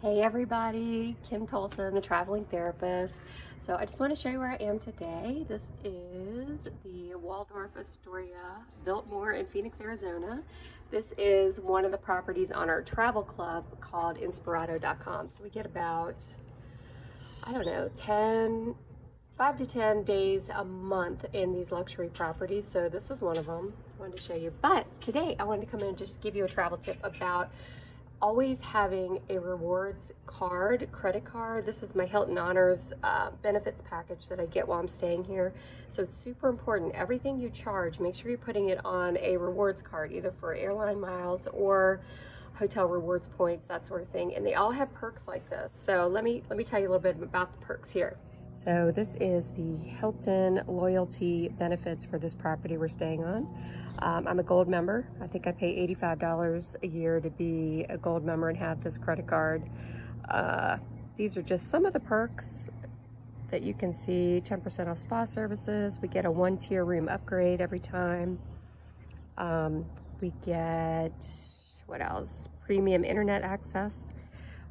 Hey everybody, Kym Tolson, the traveling therapist. So I just want to show you where I am today. This is the Waldorf Astoria Biltmore in Phoenix, Arizona. This is one of the properties on our travel club called Inspirato.com. So we get about, I don't know, 10, five to 10 days a month in these luxury properties. So this is one of them I wanted to show you. But today I wanted to come in and just give you a travel tip about always having a rewards card, credit card. This is my Hilton Honors uh, benefits package that I get while I'm staying here. So it's super important. Everything you charge, make sure you're putting it on a rewards card, either for airline miles or hotel rewards points, that sort of thing. And they all have perks like this. So let me, let me tell you a little bit about the perks here. So this is the Hilton loyalty benefits for this property we're staying on. Um, I'm a gold member. I think I pay $85 a year to be a gold member and have this credit card. Uh, these are just some of the perks that you can see. 10% off spa services. We get a one tier room upgrade every time. Um, we get, what else? Premium internet access.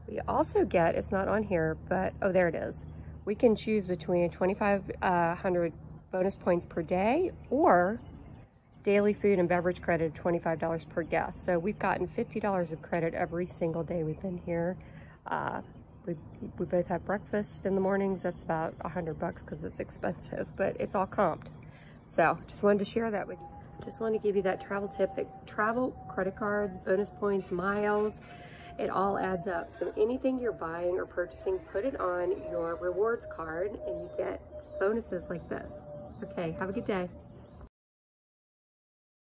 We also get, it's not on here, but, oh, there it is we can choose between 2,500 bonus points per day or daily food and beverage credit of $25 per guest. So we've gotten $50 of credit every single day we've been here. Uh, we, we both have breakfast in the mornings. That's about 100 bucks because it's expensive, but it's all comped. So just wanted to share that with you. Just wanted to give you that travel tip that travel, credit cards, bonus points, miles, it all adds up. So anything you're buying or purchasing, put it on your rewards card and you get bonuses like this. Okay, have a good day.